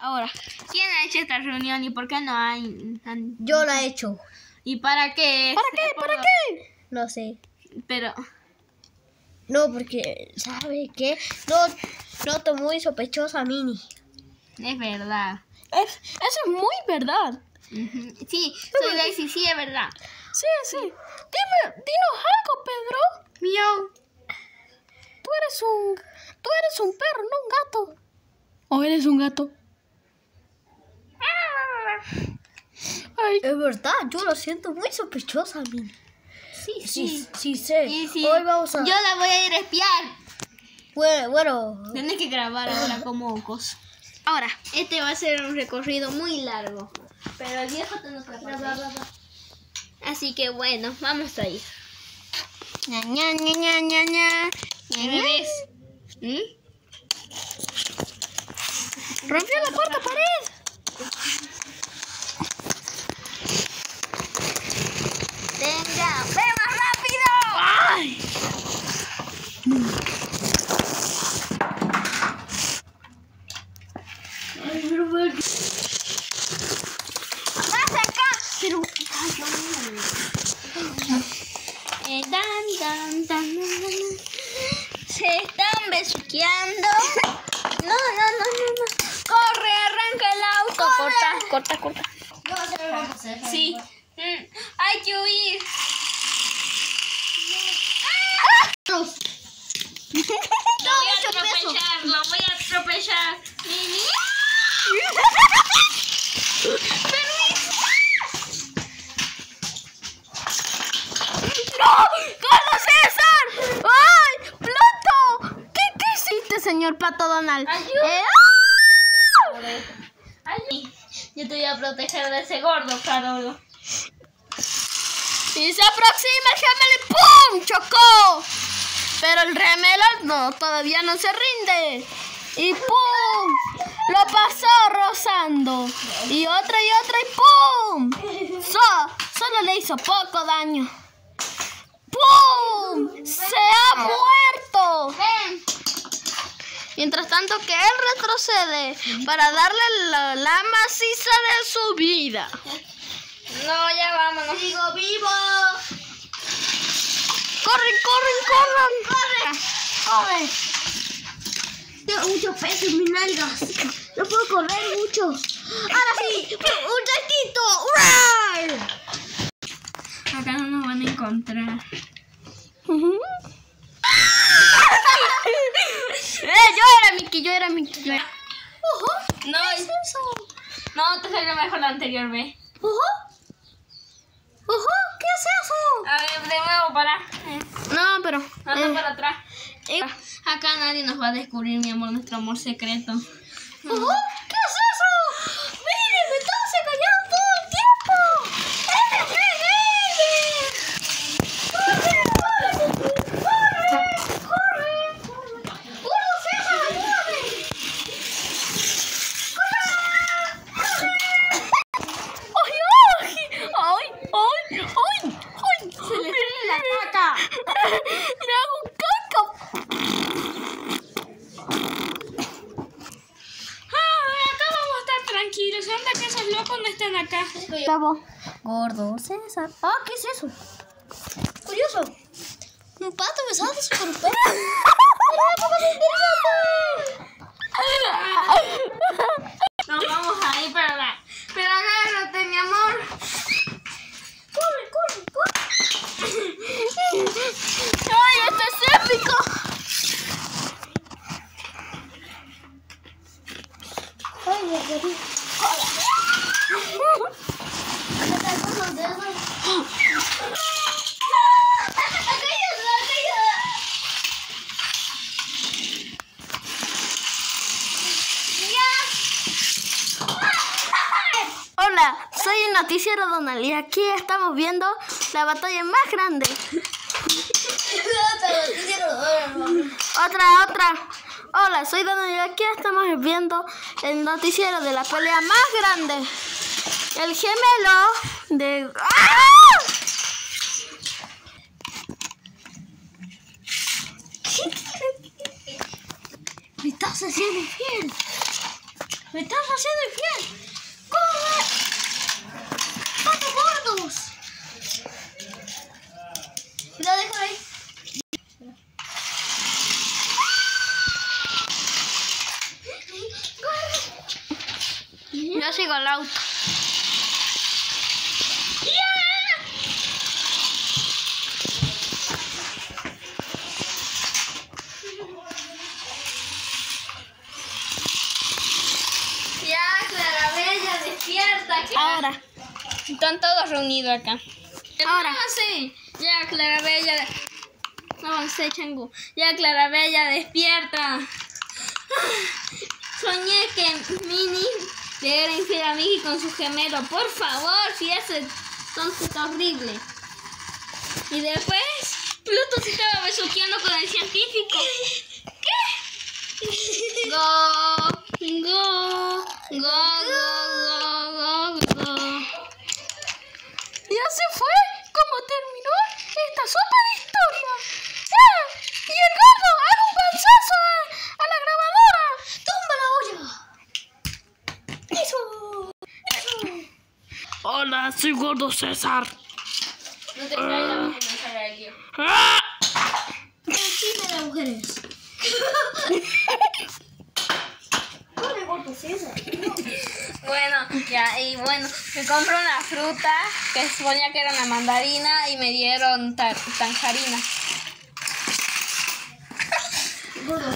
Ahora, ¿quién ha hecho esta reunión y por qué no hay? han- Yo la he hecho. ¿Y para qué? ¿Para qué? ¿Para qué? No sé. Pero, No, porque, ¿sabe qué? No, noto muy sospechosa Mini. es verdad. Es, eso es muy verdad. Ujú. Sí, soy Daisy, sí, es verdad. Sí, sí. Dime, dinos algo, Pedro. Miau. Tú eres un, tú eres un perro, no un gato. ¿O eres un gato? Es verdad, yo lo siento muy sospechosa a Mini. Sí, Sí, sí. sí sé. Sí, Hoy vamos a... Yo la voy a ir a espiar. Bueno, bueno, Tienes que grabar ahora como cosa. Ahora, este va a ser un recorrido muy largo. Pero el viejo te nos Así que bueno, vamos a ir. ña, ña, ña, ña, ña, ña. ¿Qué me ves? ¿Mm? Rompió la cuarta pared. Besuqueando. No, no, no, no, no. Corre, arranca el auto. Corta, corta, corta. Sí. Mm, Hay que huir. Lo voy a atropellar, lo voy a atropellar. Mini. ¡No! ¡Carlos César! ¡Ay! ¡Plato! ¿Qué, qué señor Pato Donald? Ayuda. Eh, Yo te voy a proteger de ese gordo, Carolo. Y se aproxima el gemelo y ¡pum! ¡Chocó! Pero el gemelo no, todavía no se rinde. Y ¡pum! Lo pasó rozando. Y otra y otra y ¡pum! So- solo le hizo poco daño. ¡Pum! ¡Se ha. Mientras tanto que él retrocede para darle la, la maciza de su vida. No, ya vámonos. Sigo vivo. ¡Corren, corren, corran! ¡Corre! Tengo mucho peso en mis nalgas. No puedo correr mucho. Ahora sí, un saltito. ¡Hurra! Acá no nos van a encontrar. Yo era era... No, ¿Qué es eso? no, te salió mejor la anterior vez. ¡Ojo! ¡Ojo! ¿Qué es eso? A ver, de nuevo para. Eh, No, pero... anda eh, para atrás. eh, Acá nadie nos va a descubrir, mi amor, nuestro amor secreto. ¡Ojo! ¿Qué es eso? ¡Miren! ¡Me estás engañando todo el tiempo! ¡Eh, eh, eh! ¡Corre, corre! ¡Corre! ¡Corre! ¡Uno, César, ayúdame! ¡Ay, ay! ¡Ay, ay, ay! ¡Ay! ¡Se le ¡Miren la caca! ¡Le hago caca! Ay, acá vamos a estar tranquilos. Anda que esos locos no están acá. Acabó. Gordo César. Ah, ¿qué es eso? Curioso. Un pato besándose con un perro. Nos vamos a ir para la... Pero agárrate, mi amor. ¡Corre, corre, corre! ¡Ay, esto es épico! ¡Ay, me quedé! Hola, soy el y aquí estamos viendo la batalla más grande. Otra, otra. Hola, soy Donald y aquí estamos viendo el noticiero de la pelea más grande. El gemelo de... ¡Ah! Me estás haciendo infiel. Me estás haciendo infiel. ¡Corre! ¡Pato gordos! Lo dejo ahí. Yo sigo al auto. Ya, Clarabella, despierta. Ahora. Están todos reunidos acá. Ahora. sí. Ya, Clarabella. Avancé, chango. Ya, Clarabella, despierta. Soñé que Mini era infiel a Mickey con su gemelo. Por favor, si ese tonto está horrible. Y después, Pluto se estaba besuqueando con el científico. ¿Qué? Go, go, go, go, go, go, go. Y así fue como terminó esta sopa de historia. ¡Ya! ¡Y el gordo! ¡Haga un panzazo a, a la grabadora! ¡Tumba la olla! ¡Eso! Hola, soy gordo César. No te caigas. ¡Ah! Tranquila las mujeres. ¡Corre, gordo César! Bueno, ya, y bueno, me compré una fruta que suponía que era una mandarina y me dieron tar- tangerina.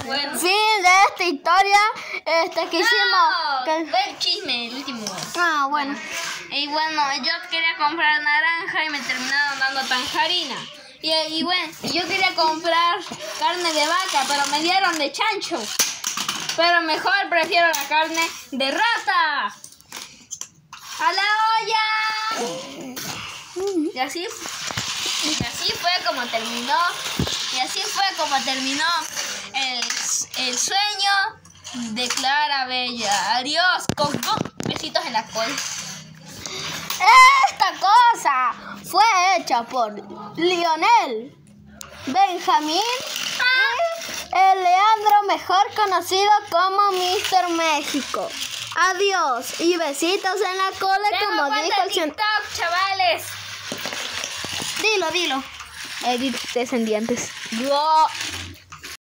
Bueno. Fin de esta historia este, que hicimos. No, que- el chisme, el último. Ah, bueno. Y bueno, yo quería comprar naranja y me terminaron dando tangerina. Y, y bueno, yo quería comprar carne de vaca, pero me dieron de chancho. Pero mejor prefiero la carne de rata. ¡A la olla! Y así, y así fue como terminó. Y así fue como terminó el, el sueño de Clara Bella. Adiós, Coco. Besitos en la cola. Esta cosa fue hecha por Lionel, Benjamín y Leandro, mejor conocido como Mr. México. Adiós y besitos en la cola, Tengo como dijo el TikTok, chavales. Dilo, dilo. Edith Descendientes. Go.